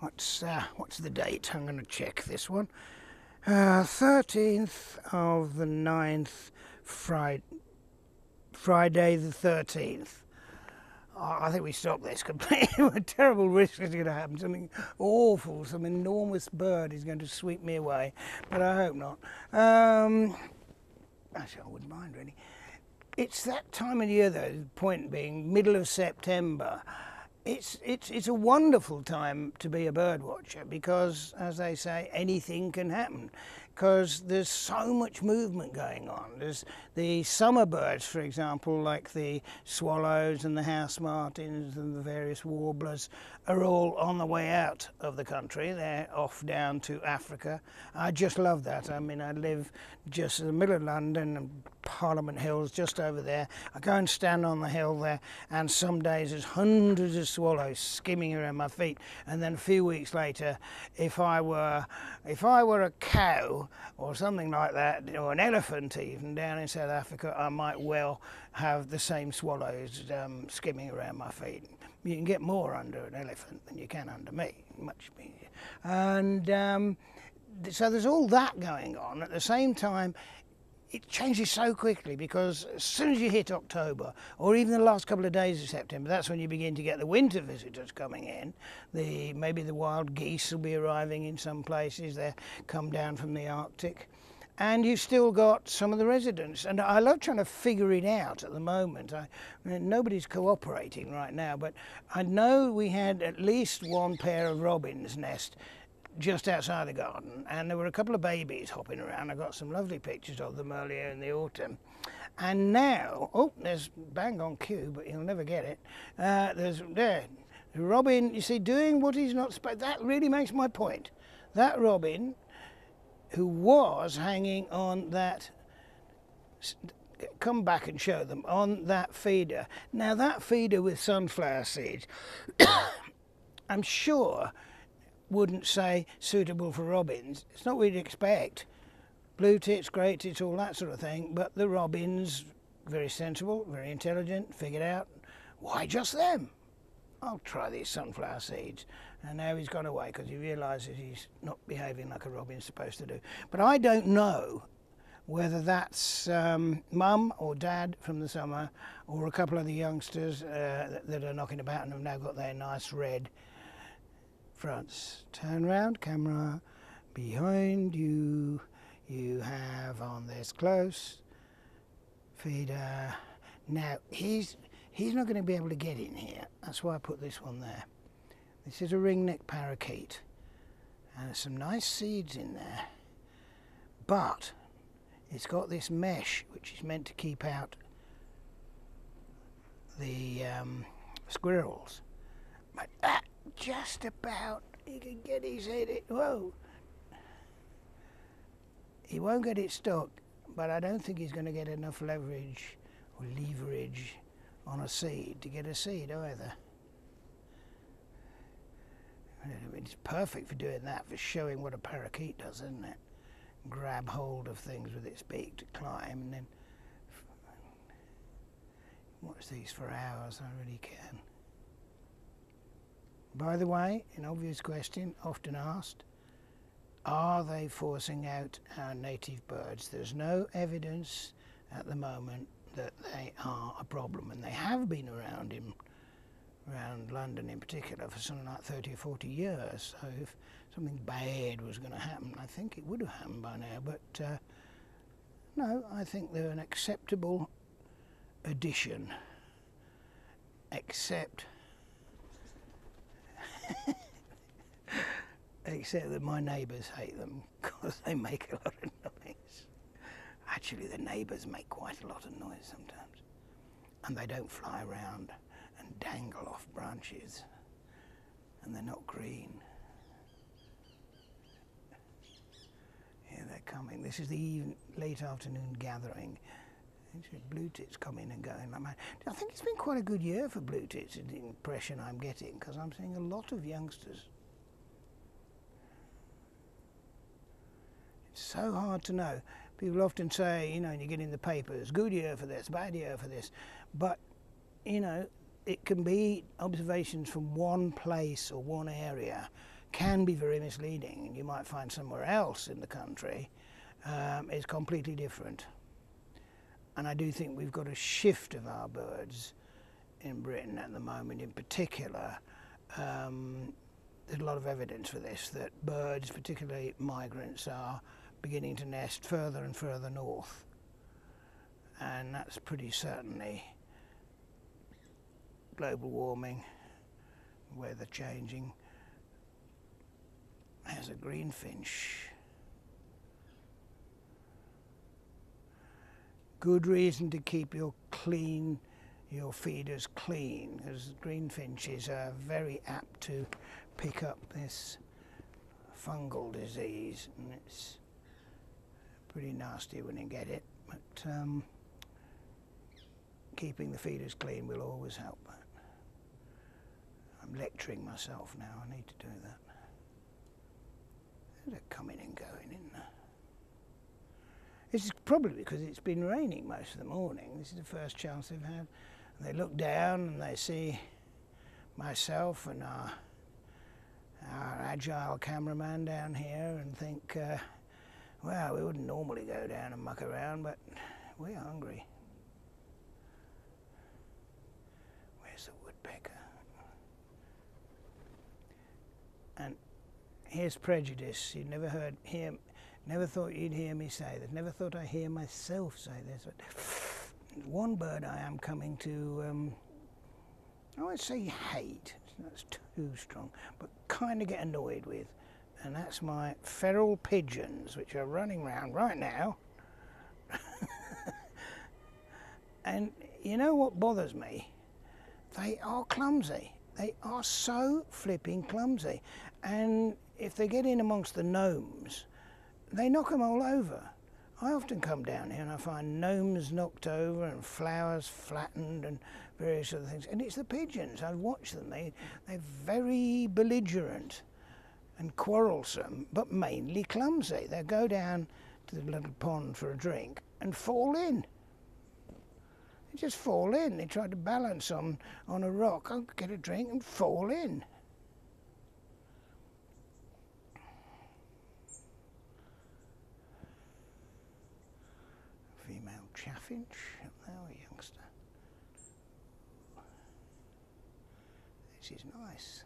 What's uh, what's the date? I'm going to check this one. Uh, thirteenth of the 9th, Friday, Friday the thirteenth. Oh, I think we stop this completely. a terrible risk is going to happen. Something awful, some enormous bird is going to sweep me away, but I hope not. Um, actually, I wouldn't mind really. It's that time of year, though. The point being, middle of September it's, it's, it's a wonderful time to be a bird watcher because, as they say, anything can happen because there's so much movement going on. There's the summer birds, for example, like the swallows and the house martins and the various warblers, are all on the way out of the country. They're off down to Africa. I just love that. I mean, I live just in the middle of London, and Parliament Hill's just over there. I go and stand on the hill there, and some days there's hundreds of swallows skimming around my feet. And then a few weeks later, if I were, if I were a cow or something like that, or an elephant even down in South Africa, I might well have the same swallows um, skimming around my feet. You can get more under an elephant than you can under me, much easier. And um, so there's all that going on. At the same time, it changes so quickly because as soon as you hit October, or even the last couple of days of September, that's when you begin to get the winter visitors coming in. The maybe the wild geese will be arriving in some places. They come down from the Arctic, and you've still got some of the residents. And I love trying to figure it out at the moment. I, nobody's cooperating right now, but I know we had at least one pair of robins nest just outside the garden, and there were a couple of babies hopping around. I got some lovely pictures of them earlier in the autumn. And now, oh, there's bang on cue, but you'll never get it. Uh, there's there, Robin. You see, doing what he's not supposed. That really makes my point. That Robin, who was hanging on that. Come back and show them on that feeder. Now that feeder with sunflower seeds, I'm sure wouldn't say suitable for robins. It's not what you'd expect. Blue tits, great tits, all that sort of thing, but the robins, very sensible, very intelligent, figured out, why just them? I'll try these sunflower seeds. And now he's gone away because he realises he's not behaving like a robin's supposed to do. But I don't know whether that's um, mum or dad from the summer or a couple of the youngsters uh, that, that are knocking about and have now got their nice red fronts. Turn round, camera behind you. You have on this close feeder. Now he's he's not going to be able to get in here. That's why I put this one there. This is a ringneck parakeet, and some nice seeds in there. But it's got this mesh which is meant to keep out the um, squirrels. Just about he can get his head in. Whoa! He won't get it stuck, but I don't think he's going to get enough leverage or leverage on a seed to get a seed either. It's perfect for doing that, for showing what a parakeet does, isn't it? Grab hold of things with its beak to climb and then watch these for hours, I really can. By the way, an obvious question often asked, are they forcing out our native birds? There's no evidence at the moment that they are a problem, and they have been around in around London in particular for something like 30 or 40 years. So if something bad was going to happen, I think it would have happened by now. But uh, no, I think they're an acceptable addition, except Except that my neighbours hate them because they make a lot of noise. Actually, the neighbours make quite a lot of noise sometimes. And they don't fly around and dangle off branches. And they're not green. Here they're coming. This is the even, late afternoon gathering. Blue tits coming and going like I think it's been quite a good year for blue tits, the impression I'm getting, because I'm seeing a lot of youngsters. It's so hard to know. People often say, you know, and you get in the papers, good year for this, bad year for this. But, you know, it can be observations from one place or one area can be very misleading, and you might find somewhere else in the country um, is completely different. And I do think we've got a shift of our birds in Britain at the moment, in particular. Um, there's a lot of evidence for this that birds, particularly migrants, are beginning to nest further and further north. And that's pretty certainly global warming, weather changing. There's a greenfinch. Good reason to keep your clean, your feeders clean, because greenfinches are very apt to pick up this fungal disease, and it's pretty nasty when you get it. But um, keeping the feeders clean will always help. I'm lecturing myself now. I need to do that. They're coming and going, isn't there? This is probably because it's been raining most of the morning. This is the first chance they've had. And they look down and they see myself and our, our agile cameraman down here and think, uh, well, we wouldn't normally go down and muck around, but we're hungry. Where's the woodpecker? And here's prejudice. You've never heard him, never thought you'd hear me say this. Never thought I'd hear myself say this. But one bird I am coming to, um, I would say hate. That's too strong, but kind of get annoyed with and that's my feral pigeons which are running around right now and you know what bothers me they are clumsy they are so flipping clumsy and if they get in amongst the gnomes they knock them all over I often come down here and I find gnomes knocked over and flowers flattened and various other things. And it's the pigeons. I watch them. They, they're very belligerent and quarrelsome, but mainly clumsy. They go down to the little pond for a drink and fall in. They just fall in. They try to balance on, on a rock, I'll get a drink and fall in. Female chaffinch, there a youngster. This is nice.